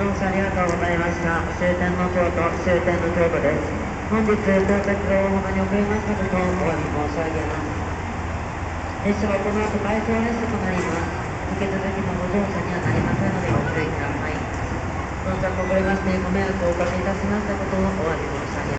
ご乗車ありがとうございました。終点の京都、終点の京都です。本日到着大幅に遅れましたことをお詫び申し上げます。列車はこの後回送列車となります。受け続きのご乗車にはなりませんのでご注意ください。到着遅れましてご迷惑をおかけいたしましたことをお詫び申し上げ